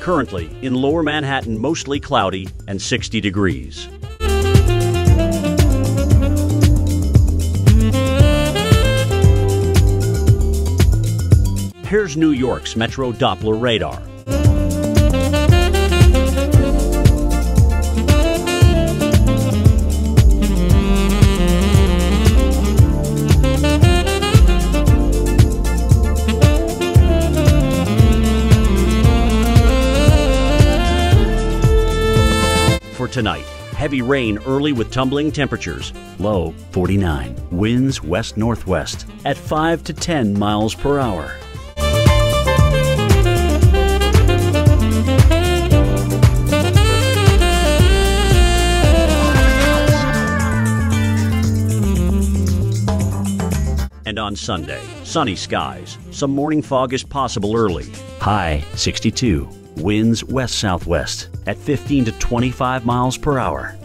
Currently, in lower Manhattan, mostly cloudy and 60 degrees. Here's New York's Metro Doppler radar. For tonight, heavy rain early with tumbling temperatures. Low 49. Winds west northwest at 5 to 10 miles per hour. And on Sunday, sunny skies. Some morning fog is possible early. High 62. Winds west southwest at 15 to 25 miles per hour.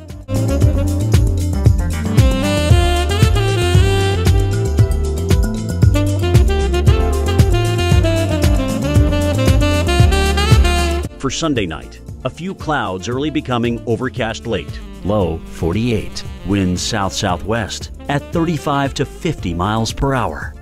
For Sunday night, a few clouds early becoming overcast late. Low 48. Winds south southwest at 35 to 50 miles per hour.